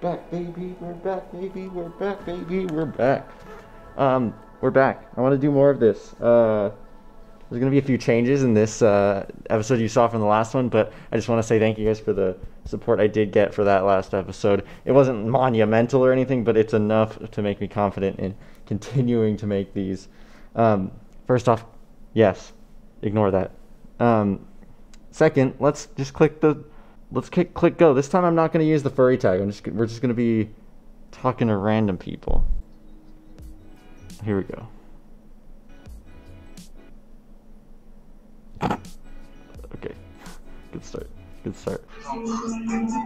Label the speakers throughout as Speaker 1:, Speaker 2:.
Speaker 1: back, baby. We're back, baby. We're back, baby. We're back. Um, we're back. I want to do more of this. Uh, there's gonna be a few changes in this uh, episode you saw from the last one, but I just want to say thank you guys for the support I did get for that last episode. It wasn't monumental or anything, but it's enough to make me confident in continuing to make these. Um, first off, yes, ignore that. Um, second, let's just click the let's click click go. This time I'm not going to use the furry tag. I'm just we're just going to be talking to random people. Here we go. Okay. Good start. Good start.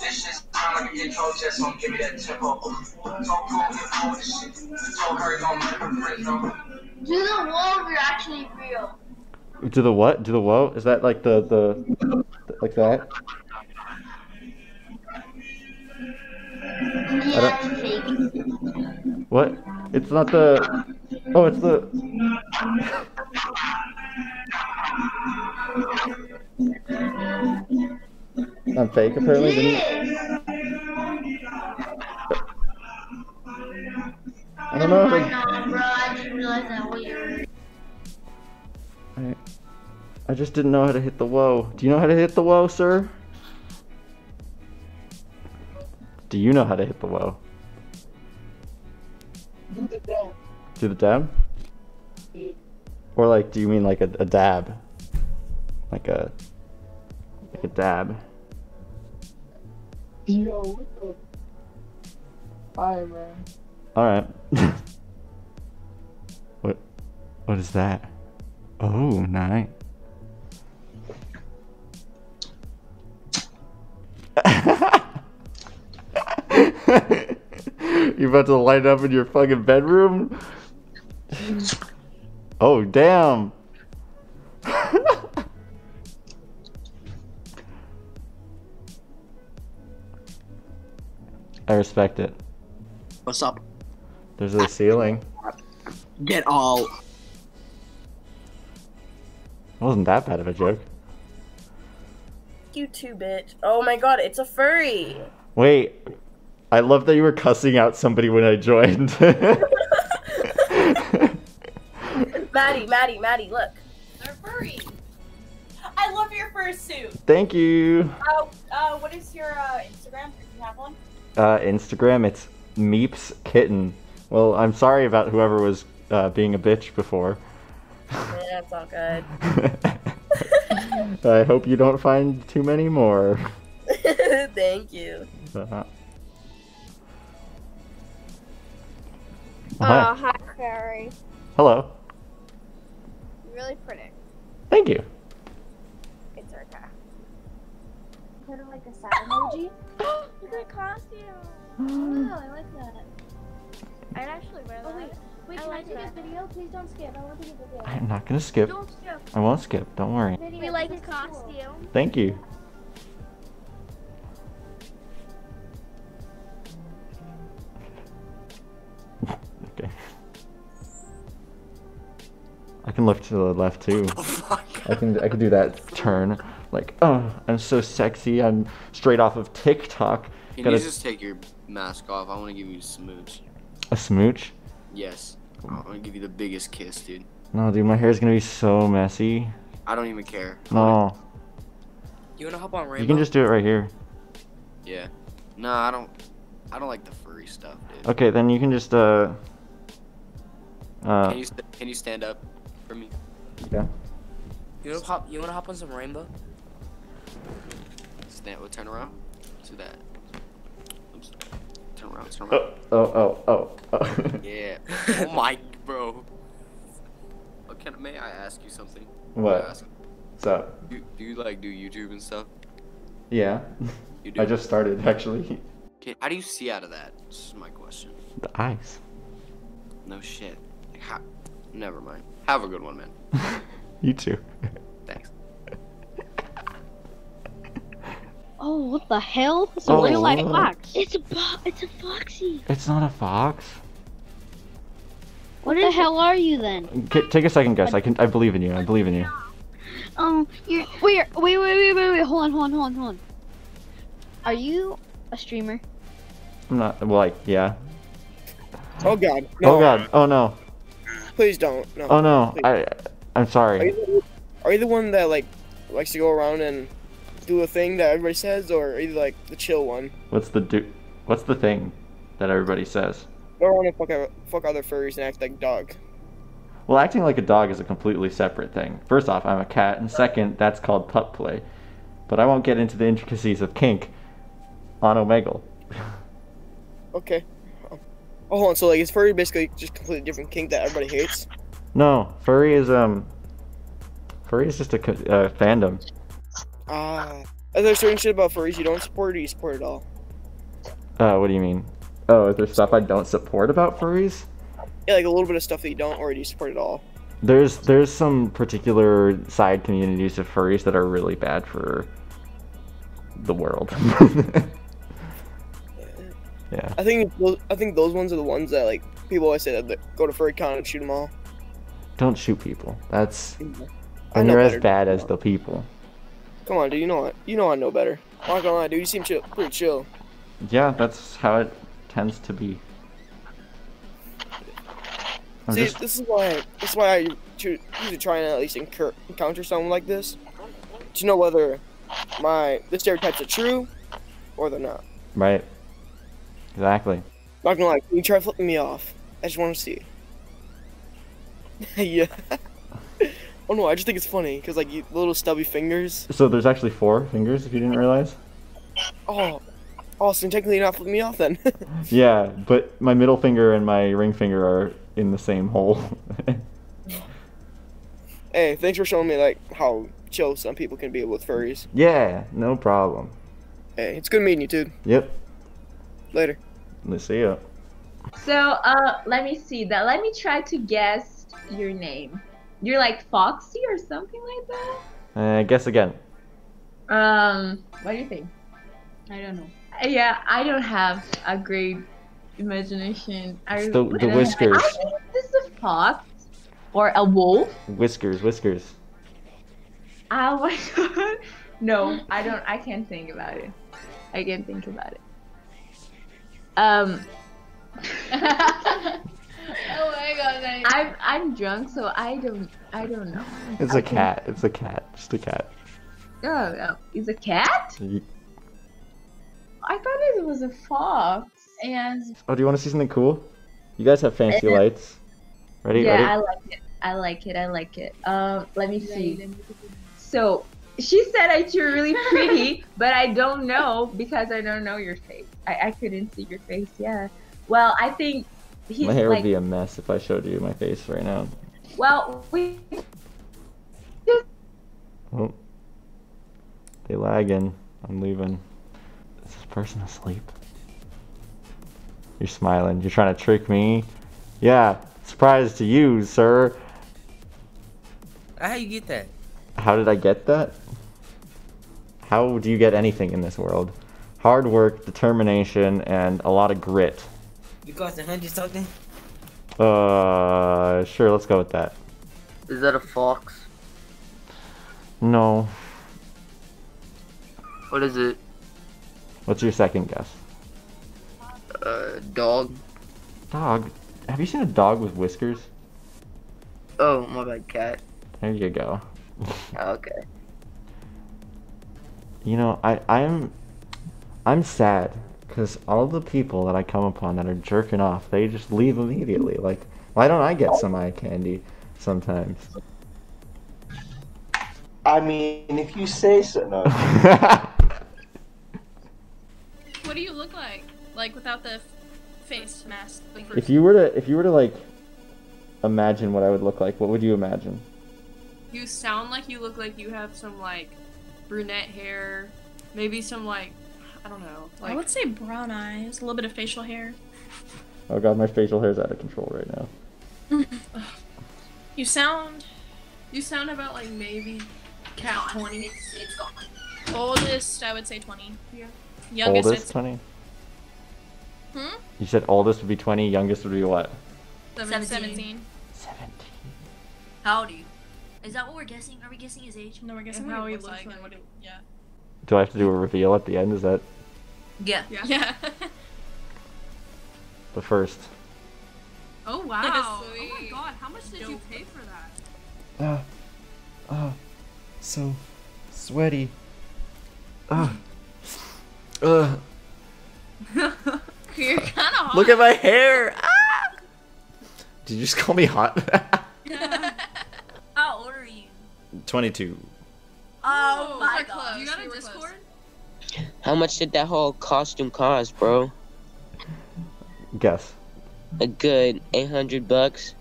Speaker 2: This shit sound like a intro, just don't give me that tempo. So cool, get full with shit. So hurt, don't make her friends, no.
Speaker 3: Do the you're actually real.
Speaker 1: Do the what? Do the whoa? Is that like the the like that? What? It's not the. Oh, it's the. I'm fake apparently. Didn't... I don't know.
Speaker 3: Oh
Speaker 1: If
Speaker 3: my god, bro, I didn't realize that weird.
Speaker 1: I I just didn't know how to hit the whoa. Do you know how to hit the whoa, sir? Do you know how to hit the whoa? Do the dab? Or like, do you mean like a, a dab? Like a like a dab?
Speaker 4: Yo, what the? Hi, man.
Speaker 1: All right. what? What is that? Oh, nice. You about to light up in your fucking bedroom? Oh, damn. I respect it.
Speaker 5: What's up?
Speaker 1: There's a ceiling.
Speaker 5: Get all.
Speaker 1: It wasn't that bad of a joke.
Speaker 6: You too, bitch. Oh my god, it's a furry.
Speaker 1: Wait, I love that you were cussing out somebody when I joined.
Speaker 6: Maddie, Maddie, Maddie, look.
Speaker 7: They're furry. I love your fursuit.
Speaker 1: Thank you.
Speaker 7: Uh, uh, what is your uh, Instagram? If you have one.
Speaker 1: Uh, Instagram, it's Meeps Kitten. Well, I'm sorry about whoever was uh, being a bitch before.
Speaker 6: Yeah, it's all good.
Speaker 1: I hope you don't find too many more.
Speaker 6: Thank you.
Speaker 1: Uh,
Speaker 8: Oh,
Speaker 1: hi.
Speaker 8: Oh, hi, Fairy.
Speaker 1: Hello.
Speaker 8: You're really pretty.
Speaker 1: Thank you.
Speaker 8: It's okay. Put it like a sad emoji. Look at costume. Oh, I like that. I'd actually wear oh, that. Oh, wait, wait,
Speaker 3: I
Speaker 8: can
Speaker 3: like
Speaker 8: I take
Speaker 3: that.
Speaker 8: a video? Please don't skip. I want to take a video.
Speaker 1: I'm not gonna skip.
Speaker 8: Don't skip.
Speaker 1: I won't skip. Don't worry.
Speaker 8: Video. We like his costume.
Speaker 1: Thank you. I can look to the left too. I can I can do that turn. Like, oh, I'm so sexy. I'm straight off of TikTok.
Speaker 5: Can
Speaker 1: Gotta-
Speaker 5: you just take your mask off? I want to give you a smooch.
Speaker 1: A smooch?
Speaker 5: Yes. I want to give you the biggest kiss, dude.
Speaker 1: No, dude, my hair is gonna be so messy.
Speaker 5: I don't even care.
Speaker 1: No,
Speaker 5: You wanna hop on Rainbow?
Speaker 1: you can just do it right here.
Speaker 5: Yeah. No, I don't. I don't like the furry stuff, dude.
Speaker 1: Okay, then you can just uh. Uh,
Speaker 5: Can you st- can you stand up for me?
Speaker 1: Yeah.
Speaker 9: You wanna hop? You wanna hop on some rainbow?
Speaker 5: Stand. Well, turn around. Do that. Oops. Turn around. Turn around.
Speaker 1: Oh, oh, oh, oh, oh.
Speaker 5: Yeah. oh my, bro. Can, may I ask you something?
Speaker 1: What?
Speaker 5: I ask-
Speaker 1: What's up?
Speaker 5: Do, do you like do YouTube and stuff?
Speaker 1: Yeah.
Speaker 5: You do.
Speaker 1: I just started actually.
Speaker 5: Can, how do you see out of that? This is my question.
Speaker 1: The eyes.
Speaker 5: No shit. Like, how, never mind. Have a good one, man.
Speaker 1: you too.
Speaker 5: Thanks.
Speaker 8: Oh, what the hell? It's a
Speaker 1: Oh,
Speaker 8: real life fox. It's a bo- it's a foxy.
Speaker 1: It's not a fox.
Speaker 8: What the hell are you then?
Speaker 1: K- take a second guess. I can. I believe in you. I believe in you.
Speaker 8: Um, you're wait, wait, wait, wait, wait, wait. Hold on, hold on, hold on, hold on. Are you a streamer?
Speaker 1: I'm not like yeah.
Speaker 10: Oh god. No.
Speaker 1: Oh god. Oh no.
Speaker 10: Please don't. No.
Speaker 1: Oh no.
Speaker 10: Please.
Speaker 1: I I'm
Speaker 10: Are
Speaker 1: sorry.
Speaker 10: you, the, are you the one that like likes to go around and do a thing that everybody says, or are you like the chill one?
Speaker 1: What's the do? What's the thing that everybody says?
Speaker 10: Go around and fuck, fuck other furries and act like dog.
Speaker 1: Well, acting like a dog is a completely separate thing. First off, I'm a cat, and second, that's called pup play. But I won't get into the intricacies of kink on Omegle.
Speaker 10: Okay. Oh, hold on. So like, is furry basically just completely different kink that everybody hates?
Speaker 1: No, furry is um, furry is just a uh, fandom.
Speaker 10: Ah. Is there certain shit about furries you don't support, or you support it all?
Speaker 1: Uh, what do you mean? Oh, is there stuff I don't support about furries?
Speaker 10: Yeah, like a little bit of stuff that you don't, or do you support at all?
Speaker 1: There's there's some particular side communities of furries that are really bad for the world. yeah.
Speaker 10: I think those, I think those ones are the ones that like people always say that go to furry con and shoot them all.
Speaker 1: Don't shoot people. That's and they're as bad as the people.
Speaker 10: Come on, dude. You know what? You know I know better. I'm not gonna lie, dude. You seem chill, pretty chill.
Speaker 1: Yeah, that's how it tends to be. I'm
Speaker 10: See,
Speaker 1: just
Speaker 10: this is why this is why I usually try and at least incur- encounter someone like this to know whether my the stereotypes are true or they're not.
Speaker 1: right. Exactly.
Speaker 10: Not gonna lie, can you try flipping me off? I just want to see. yeah. oh no, I just think it's funny because like you, little stubby fingers.
Speaker 1: So there's actually four fingers, if you didn't realize.
Speaker 10: Oh, Austin, technically you're not flipping me off then.
Speaker 1: Yeah, but my middle finger and my ring finger are in the same hole.
Speaker 10: hey, thanks for showing me like how chill some people can be with furries.
Speaker 1: yeah, no problem.
Speaker 10: Hey, it's good meeting you, dude.
Speaker 1: Yep.
Speaker 10: Later.
Speaker 1: Let's see ya.
Speaker 11: So, uh, let me see that. Let me try to guess your name. You're like Foxy or something like that.
Speaker 1: Uh, guess again.
Speaker 11: Um, what do you think?
Speaker 8: I don't know.
Speaker 11: Yeah, I don't have a great imagination. I,
Speaker 1: It's the-
Speaker 11: I
Speaker 1: the
Speaker 11: don't-
Speaker 1: whiskers.
Speaker 11: I think this is a fox or a wolf.
Speaker 1: Whiskers, whiskers.
Speaker 11: Oh my god. No, I don't. I can't think about it. I can't think about it. Um,
Speaker 8: oh my god. I,
Speaker 11: I'm I'm drunk, so I don't I don't know.
Speaker 1: It's a
Speaker 11: Okay.
Speaker 1: cat. It's a cat. Just a cat.
Speaker 11: Oh no, it's a cat?
Speaker 1: You-
Speaker 11: I thought it was a fox.
Speaker 8: and
Speaker 1: Oh, do you want to see something cool? You guys have fancy
Speaker 11: Uh,
Speaker 1: lights. Ready?
Speaker 11: yeah,
Speaker 1: Ready?
Speaker 11: I like it. I like it. I like it. Um, let me see. So she said that you're really pretty, but I don't know because I don't know your face. I, I couldn't see your face. Yeah. Well, I think he's
Speaker 1: my hair
Speaker 11: like.
Speaker 1: would be a mess if I showed you my face right now.
Speaker 11: Well, we.
Speaker 1: Oh. They lagging. I'm leaving. Is this person asleep? You're smiling. You're trying to trick me? Yeah. Surprise to you, sir.
Speaker 9: How you get that?
Speaker 1: How did I get that? How do you get anything in this world? Hard work, determination, and a lot of grit.
Speaker 9: You cost a hundred something?
Speaker 1: Uh, sure, let's go with that.
Speaker 5: Is that a fox?
Speaker 1: No.
Speaker 5: What is it?
Speaker 1: What's your second guess?
Speaker 5: Uh, dog?
Speaker 1: Dog? Have you seen a dog with whiskers?
Speaker 5: Oh, my bad, cat.
Speaker 1: There you go.
Speaker 5: Okay.
Speaker 1: You know, I I'm I'm sad because all the people that I come upon that are jerking off, they just leave immediately. Like, why don't I get some eye candy sometimes?
Speaker 12: I mean, if you say so. No.
Speaker 13: What do you look like? Like without the face mask? The
Speaker 1: if you were to if you were to like imagine what I would look like, what would you imagine?
Speaker 13: You sound like you look like you have some like brunette hair, maybe some like I don't know. Like,
Speaker 14: I would say brown eyes, a little bit of facial hair.
Speaker 1: Oh god, my facial hair's out of control right now.
Speaker 14: You sound
Speaker 13: you sound about like maybe cat twenty.
Speaker 14: it's gone. Oldest, I would say 20. Yeah. Youngest,
Speaker 1: oldest twenty?
Speaker 14: Hmm?
Speaker 1: You said oldest would be twenty, youngest would be what?
Speaker 14: Seventeen.
Speaker 13: 17.
Speaker 15: How old are you? Is that what we're guessing? Are we guessing his age?
Speaker 14: No, we're guessing
Speaker 13: And
Speaker 14: what
Speaker 13: how
Speaker 14: he
Speaker 13: he
Speaker 14: looks
Speaker 13: looks
Speaker 14: like, and what it, yeah.
Speaker 1: Do I have to do a reveal at the end? Is that
Speaker 15: Yeah.
Speaker 14: Yeah.
Speaker 1: But first,
Speaker 13: Oh wow! oh my god, how much did you pay for that?
Speaker 1: ah, ah, so sweaty. Ah, uh,
Speaker 15: You're kind of hot.
Speaker 1: look at my hair. Ah! Did you just call me hot? 22.
Speaker 15: Oh, my god.
Speaker 13: close. You got a Discord?
Speaker 16: How much did that whole costume cost, bro?
Speaker 1: Guess.
Speaker 16: A good 800 bucks.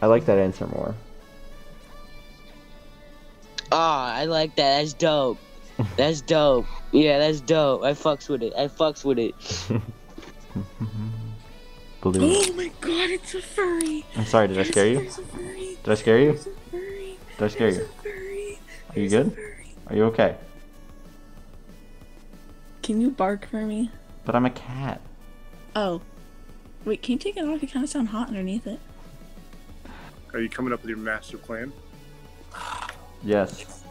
Speaker 1: I like that answer more.
Speaker 16: Ah, I like that. That's dope. That's dope. Yeah, that's dope. I fucks with it. I fucks with it.
Speaker 1: Blue.
Speaker 15: Oh my god, it's a furry.
Speaker 1: I'm sorry, did I scare you?
Speaker 15: There's a furry.
Speaker 1: Did I scare you?
Speaker 15: There's a furry.
Speaker 1: Did I scare you? Are you good? Are you okay?
Speaker 17: Can you bark for me?
Speaker 1: But I'm a cat.
Speaker 17: Oh. Wait, can you take it off? You kind of sound hot underneath it.
Speaker 18: Are you coming up with your master plan?
Speaker 1: Yes.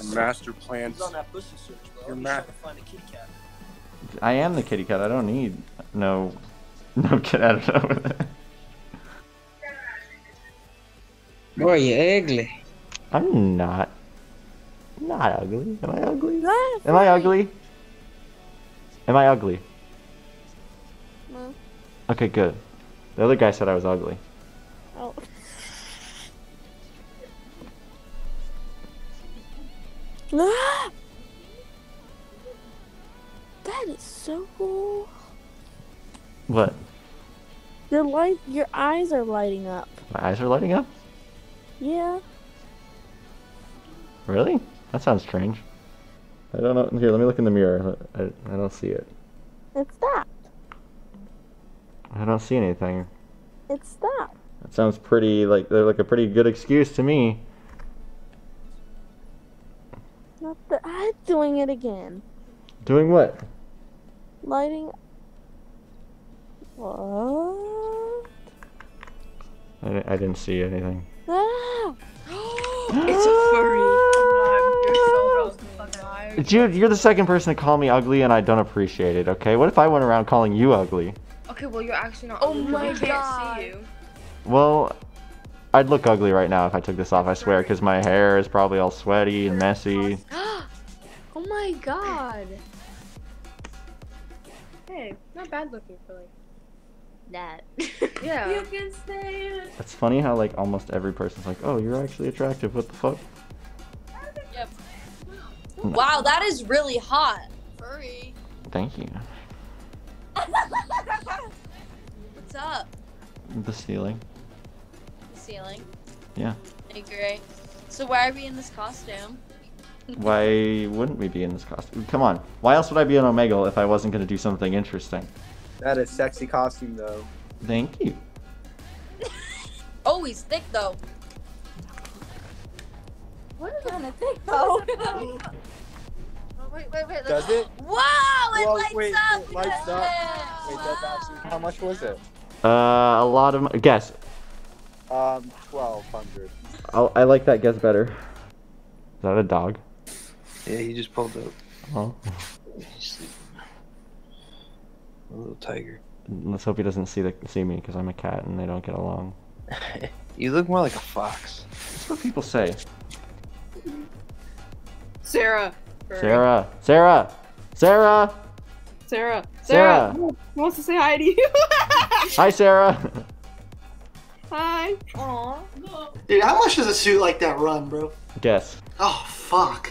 Speaker 18: A master plan.
Speaker 19: He's on that pussy search, bro.
Speaker 18: Your
Speaker 19: He's
Speaker 18: ma-
Speaker 19: trying to find a kitty cat.
Speaker 1: I am the kitty cat. I don't need no no kid. I don't know.
Speaker 16: Boy, you ugly.
Speaker 1: I'm not. Not ugly. Am I ugly? Am I ugly? Am I ugly?
Speaker 8: No.
Speaker 1: Okay, good. The other guy said I was ugly.
Speaker 8: Oh. That is so cool.
Speaker 1: What?
Speaker 8: Your light, your eyes are lighting up.
Speaker 1: My eyes are lighting up?
Speaker 8: Yeah.
Speaker 1: Really? That sounds strange. I don't know. Here, let me look in the mirror. I, I don't see it.
Speaker 8: It's that.
Speaker 1: I don't see anything.
Speaker 8: It's that.
Speaker 1: That sounds pretty like they're like a pretty good excuse to me.
Speaker 8: Not the I'm doing it again.
Speaker 1: Doing what?
Speaker 8: Lighting. What?
Speaker 1: I, I didn't see anything.
Speaker 8: Ah!
Speaker 15: It's a furry.
Speaker 1: Dude, you're the second person to call me ugly, and I don't appreciate it. Okay, what if I went around calling you ugly?
Speaker 6: Okay, well you're actually not.
Speaker 15: Oh
Speaker 6: ugly,
Speaker 15: my
Speaker 6: we can't
Speaker 15: God.
Speaker 6: see you.
Speaker 1: Well, I'd look ugly right now if I took this off. I swear, because my hair is probably all sweaty and messy.
Speaker 6: oh my god. Hey, not bad looking for like
Speaker 15: that.
Speaker 6: Yeah.
Speaker 13: You can say it.
Speaker 1: It's funny how like almost every person's like, "Oh, you're actually attractive." What the fuck?
Speaker 15: Yep.
Speaker 1: No.
Speaker 15: Wow, that is really hot.
Speaker 13: Furry.
Speaker 1: Thank you.
Speaker 15: What's up?
Speaker 1: The ceiling.
Speaker 15: The ceiling.
Speaker 1: Yeah.
Speaker 15: Hey, great. So why are we in this costume?
Speaker 1: Why wouldn't we be in this costume? Come on. Why else would I be an Omegle if I wasn't gonna do something interesting?
Speaker 20: That is sexy costume though.
Speaker 1: Thank you.
Speaker 15: Oh, he's thick though.
Speaker 8: What is kind of thick?
Speaker 15: Oh. wait, wait, wait.
Speaker 20: Does it?
Speaker 15: Wow, it
Speaker 20: Whoa,
Speaker 15: lights
Speaker 20: wait,
Speaker 15: up.
Speaker 20: it lights up.
Speaker 15: Yeah.
Speaker 20: Wait, that's actually how much was it?
Speaker 1: Uh, a lot of m- guess.
Speaker 20: Um, twelve hundred.
Speaker 1: I'll, I like that guess better. Is that a dog?
Speaker 19: Yeah, he just pulled up.
Speaker 1: Oh.
Speaker 19: He's sleeping. A little tiger.
Speaker 1: Let's hope he doesn't see the see me because I'm a cat and they don't get along.
Speaker 19: You look more like a fox.
Speaker 1: That's what people say.
Speaker 6: Sarah. Furry.
Speaker 1: Sarah, Sarah, Sarah.
Speaker 6: Sarah.
Speaker 1: Sarah.
Speaker 6: Sarah. Wants to say hi to you.
Speaker 1: Hi, Sarah.
Speaker 6: hi.
Speaker 15: Aw.
Speaker 21: Dude, how much does a suit like that run, bro?
Speaker 1: Guess.
Speaker 21: Oh, fuck.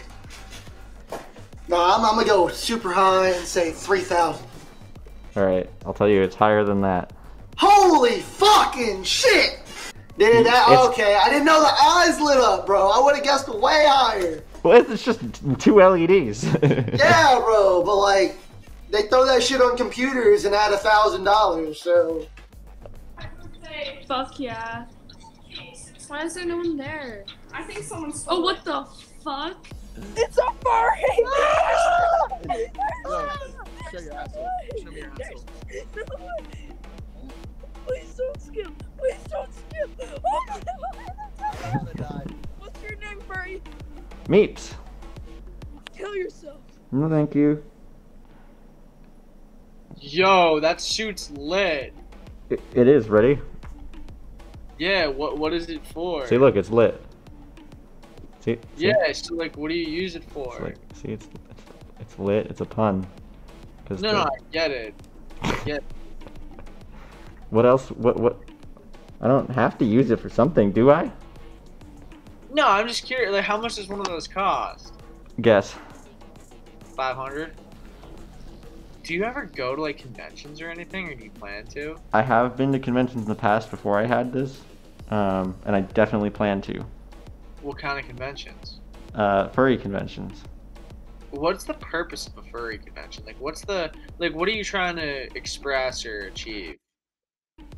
Speaker 21: No, I'm, I'm gonna go super high and say 3,000.
Speaker 1: All right, I'll tell you, it's higher than that.
Speaker 21: Holy fucking shit! Dude, that,
Speaker 1: It's-
Speaker 21: okay, I didn't know the eyes lit up, bro. I would have guessed way higher.
Speaker 1: Well, it's just two LEDs.
Speaker 21: Yeah, bro, but like, they throw that shit on computers and add a thousand dollars, so.
Speaker 13: Fuck yeah. Why is there no one there? I think someone oh, stole Oh, what the fuck?
Speaker 8: It's a furry!
Speaker 20: Show your asshole. Show me your asshole.
Speaker 8: Please don't skip. Please don't skip. Oh my god. What's your name, furry?
Speaker 1: Meeps.
Speaker 8: Kill yourself.
Speaker 1: No, thank you.
Speaker 22: Yo, that shoot's lit.
Speaker 1: It, it is ready.
Speaker 22: Yeah, what what is it for?
Speaker 1: See, look, it's lit. See, see?
Speaker 22: Yeah, so like, what do you use it for?
Speaker 1: It's like, see, it's, it's it's lit. It's a pun. 'Cause
Speaker 22: no,
Speaker 1: the-
Speaker 22: no, I get it. I get it.
Speaker 1: What else? What what? I don't have to use it for something, do I?
Speaker 22: No, I'm just curious. Like, how much does one of those cost?
Speaker 1: Guess.
Speaker 22: Five hundred. Do you ever go to like conventions or anything, or do you plan to?
Speaker 1: I have been to conventions in the past before I had this, um, and I definitely plan to.
Speaker 22: What kind of conventions?
Speaker 1: Uh, furry conventions.
Speaker 22: What's the purpose of a furry convention? Like, what's the like? What are you trying to express or achieve?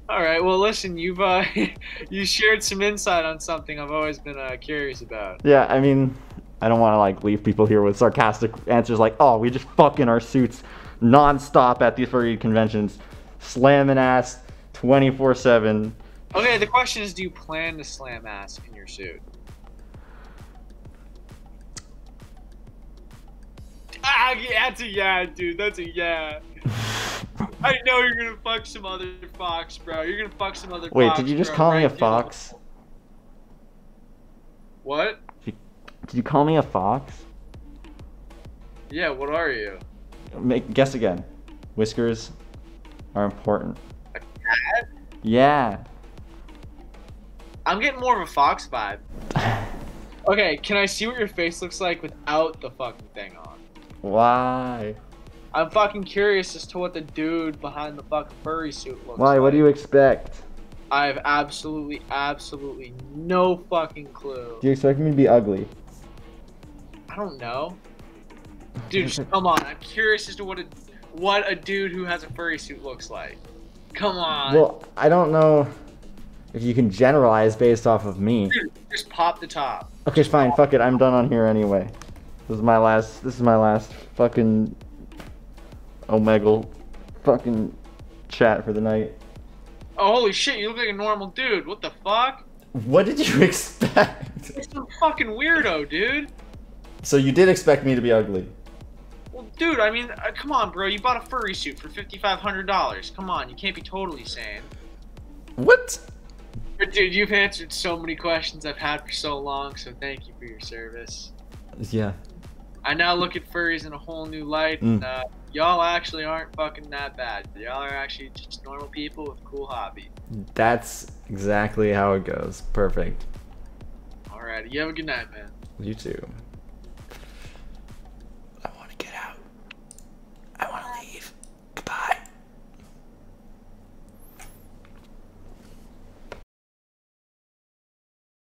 Speaker 22: All right. Well, listen, you've uh, you shared some insight on something I've always been uh, curious about.
Speaker 1: Yeah, I mean, I don't want to like leave people here with sarcastic answers like, "Oh, we just fuck in our suits nonstop at these furry conventions, slamming ass 24/7."
Speaker 22: Okay. The question is, do you plan to slam ass in your suit? Ah, that's a yeah, dude. That's a yeah. I know you're gonna fuck some other fox, bro. You're gonna fuck some other.
Speaker 1: Wait,
Speaker 22: fox,
Speaker 1: did you just
Speaker 22: bro,
Speaker 1: call me a
Speaker 22: right
Speaker 1: fox?
Speaker 22: What?
Speaker 1: Did you call me a fox?
Speaker 22: Yeah. What are you?
Speaker 1: Make guess again. Whiskers are important.
Speaker 22: A Cat?
Speaker 1: Yeah.
Speaker 22: I'm getting more of a fox vibe. Okay, can I see what your face looks like without the fucking thing on?
Speaker 1: Why?
Speaker 22: I'm fucking curious as to what the dude behind the fucking furry suit looks like.
Speaker 1: Why?
Speaker 22: like.
Speaker 1: What do you expect?
Speaker 22: I have absolutely, absolutely no fucking clue.
Speaker 1: Do you expect me to be ugly?
Speaker 22: I don't know. Dude, come on. I'm curious as to what a what a dude who has a furry suit looks like. Come on.
Speaker 1: Well, I don't know if you can generalize based off of me.
Speaker 22: Dude, just pop the top.
Speaker 1: Okay, fine. Fuck it. I'm done on here anyway. This is my last. This is my last fucking Omegle fucking chat for the night.
Speaker 22: Oh, holy shit, you look like a normal dude. What the fuck?
Speaker 1: What did you expect?
Speaker 22: You're some fucking weirdo, dude.
Speaker 1: So you did expect me to be ugly.
Speaker 22: Well, dude, I mean, uh, come on, bro. You bought a furry suit for $5,500. Come on, you can't be totally sane.
Speaker 1: What?
Speaker 22: Dude, you've answered so many questions I've had for so long, so thank you for your service.
Speaker 1: Yeah.
Speaker 22: I now look at furries in a whole new light,
Speaker 1: Mm.
Speaker 22: and uh, y'all actually aren't fucking that bad. Y'all are actually just normal people with cool hobbies.
Speaker 1: That's exactly how it goes. Perfect.
Speaker 22: Alright, you have a good night, man.
Speaker 1: You too.